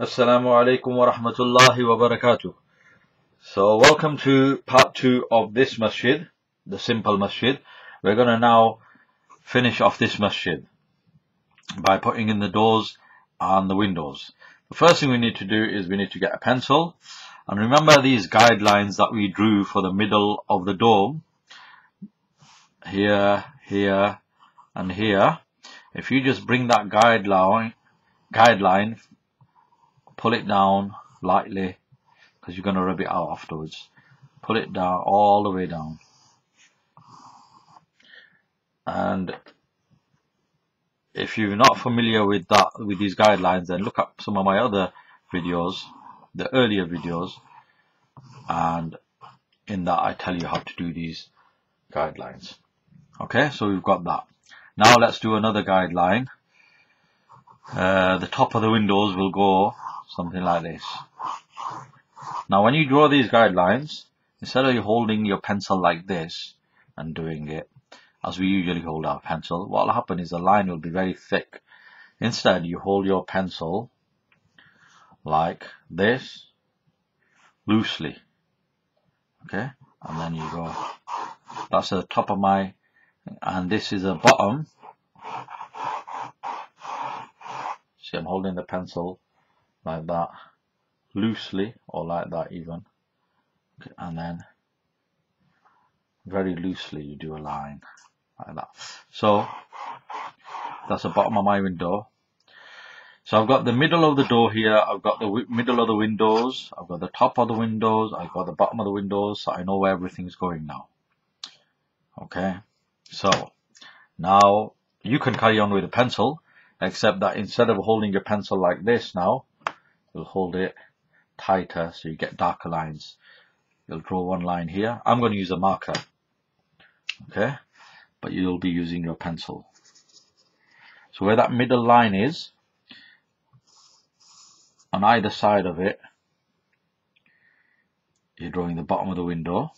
Assalamu alaikum wa rahmatullahi wa barakatuh. So welcome to part two of this masjid, the simple masjid. We're going to now finish off this masjid by putting in the doors and the windows. The first thing we need to do is we need to get a pencil and remember these guidelines that we drew for the middle of the dome here, here and here. If you just bring that guideline, guideline pull it down lightly because you're going to rub it out afterwards. Pull it down all the way down. And if you're not familiar with that, with these guidelines, then look up some of my other videos, the earlier videos, and in that I tell you how to do these guidelines. Okay, so we've got that. Now let's do another guideline. Uh, the top of the windows will go something like this. Now when you draw these guidelines, instead of you holding your pencil like this and doing it as we usually hold our pencil, what will happen is the line will be very thick. Instead you hold your pencil like this loosely. Okay, and then you go. That's the top of my, and this is the bottom. See, I'm holding the pencil like that loosely or like that even. And then very loosely you do a line like that. So that's the bottom of my window. So I've got the middle of the door here I've got the middle of the windows I've got the top of the windows I've got the bottom of the windows so I know where everything's going now. Okay so now you can carry on with a pencil except that instead of holding your pencil like this now you'll hold it tighter so you get darker lines. You'll draw one line here. I'm going to use a marker, okay? But you'll be using your pencil. So where that middle line is, on either side of it, you're drawing the bottom of the window.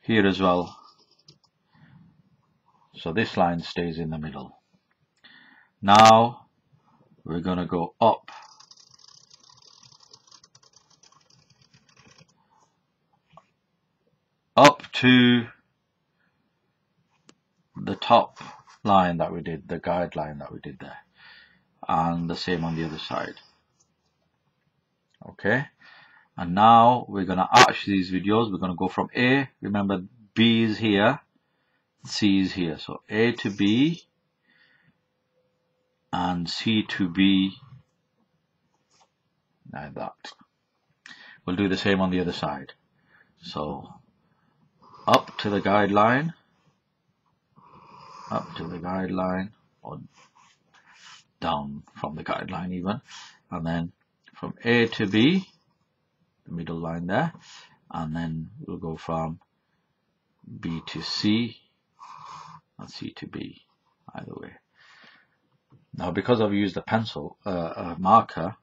Here as well. So this line stays in the middle. Now we're going to go up up to the top line that we did, the guideline that we did there. And the same on the other side. Okay. And now we're going to arch these videos. We're going to go from A. Remember B is here. C is here. So A to B and C to B like that. We'll do the same on the other side. So up to the guideline, up to the guideline, or down from the guideline even, and then from A to B, the middle line there, and then we'll go from B to C, and C to B, either way. Now because I've used a pencil, uh, a marker,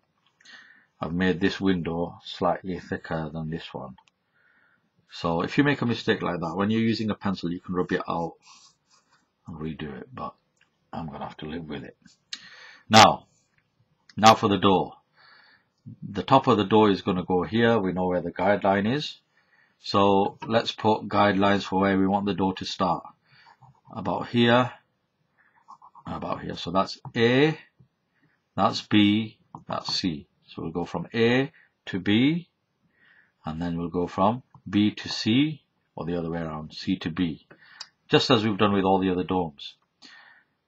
I've made this window slightly thicker than this one. So if you make a mistake like that, when you're using a pencil, you can rub it out and redo it, but I'm going to have to live with it. Now, now for the door. The top of the door is going to go here. We know where the guideline is. So let's put guidelines for where we want the door to start. About here, about here. So that's A, that's B, that's C. So we'll go from A to B, and then we'll go from B to C, or the other way around, C to B, just as we've done with all the other domes.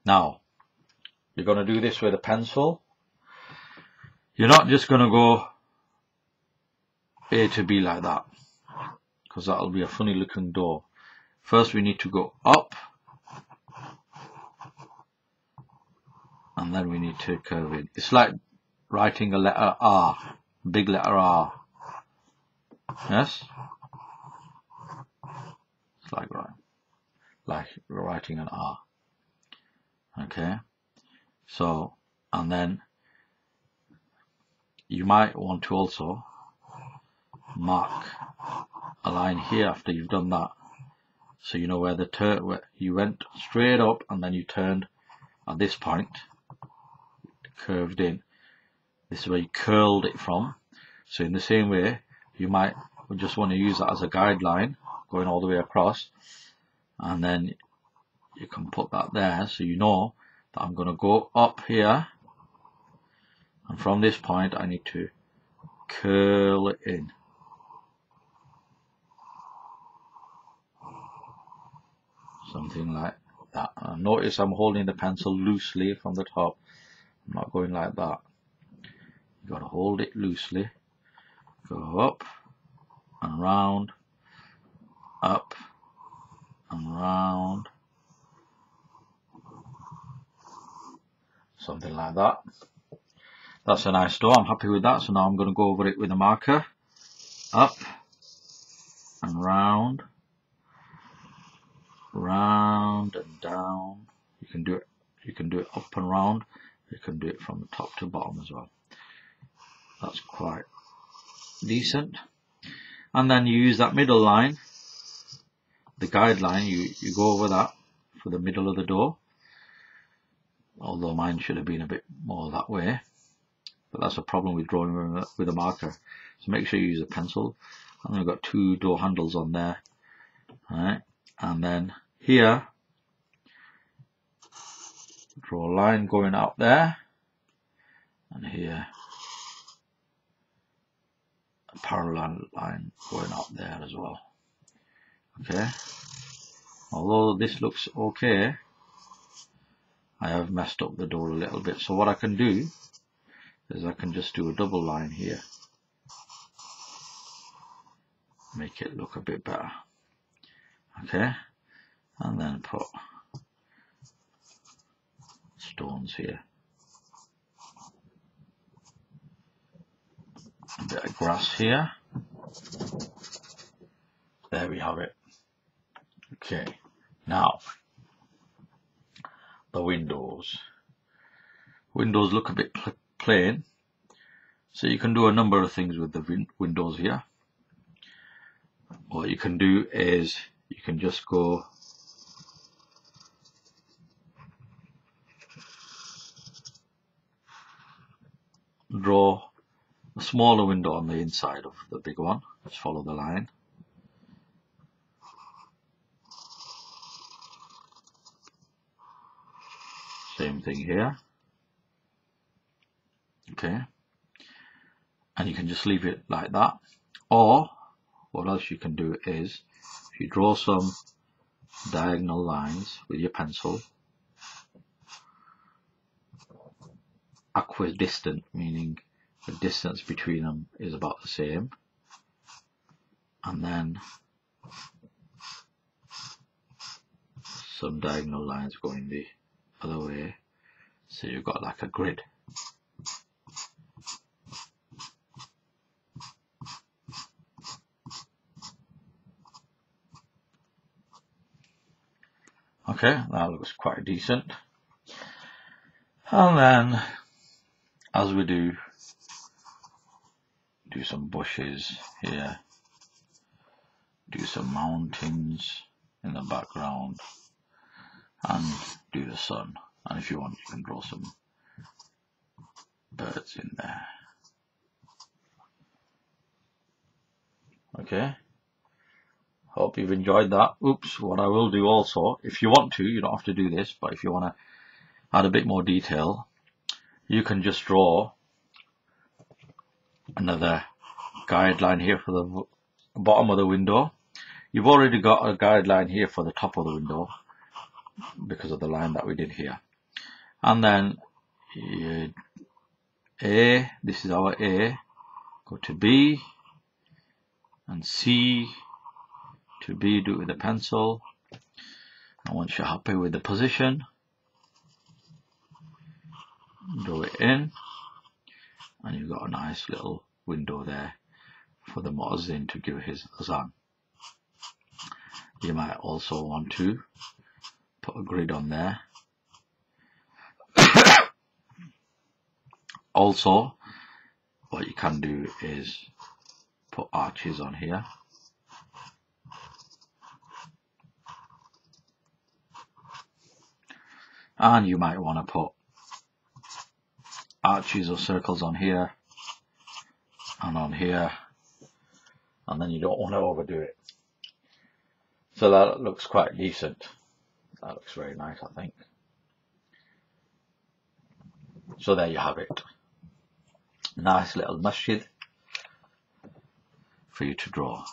Now, you're going to do this with a pencil. You're not just going to go A to B like that, because that'll be a funny looking door. First we need to go up, and then we need to curve in. It's like writing a letter R, big letter R. Yes? Like like writing an R. Okay, so and then you might want to also mark a line here after you've done that, so you know where the turn where you went straight up and then you turned at this point, curved in. This is where you curled it from. So in the same way, you might just want to use that as a guideline going all the way across. And then you can put that there so you know that I'm going to go up here. And from this point, I need to curl it in. Something like that. And notice I'm holding the pencil loosely from the top. I'm not going like that. You got to hold it loosely. Go up and round, up and round. Something like that. That's a nice door. I'm happy with that. So now I'm going to go over it with a marker. Up and round round and down. You can do it. You can do it up and round. You can do it from the top to bottom as well. That's quite decent. And then you use that middle line, the guideline. You you go over that for the middle of the door. Although mine should have been a bit more that way, but that's a problem with drawing uh, with a marker. So make sure you use a pencil. And I've got two door handles on there. All right and then here draw a line going up there and here a parallel line going up there as well okay. Although this looks okay I have messed up the door a little bit. So what I can do is I can just do a double line here. Make it look a bit better. Okay. And then put stones here. A bit of grass here. There we have it okay now the windows windows look a bit plain so you can do a number of things with the windows here what you can do is you can just go draw a smaller window on the inside of the big one. Just follow the line. Thing here. Okay. And you can just leave it like that. Or what else you can do is you draw some diagonal lines with your pencil, equidistant, meaning the distance between them is about the same, and then some diagonal lines going the other way, so you've got like a grid. Okay, that looks quite decent. And then, as we do, do some bushes here, do some mountains in the background, and do the sun. And if you want, you can draw some birds in there. Okay. Hope you've enjoyed that. Oops, what I will do also, if you want to, you don't have to do this, but if you want to add a bit more detail, you can just draw another guideline here for the bottom of the window. You've already got a guideline here for the top of the window because of the line that we did here. And then uh, A, this is our A, go to B and C to B, do it with a pencil. And once you're happy with the position, draw it in, and you've got a nice little window there for the Muazzin to give his azan. You might also want to put a grid on there. Also, what you can do is put arches on here and you might want to put arches or circles on here and on here and then you don't want to overdo it. So that looks quite decent. That looks very nice I think. So there you have it. Nice little masjid for you to draw.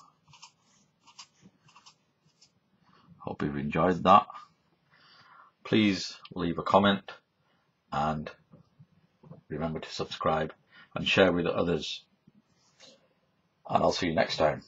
Hope you've enjoyed that. Please leave a comment and remember to subscribe and share with others. And I'll see you next time.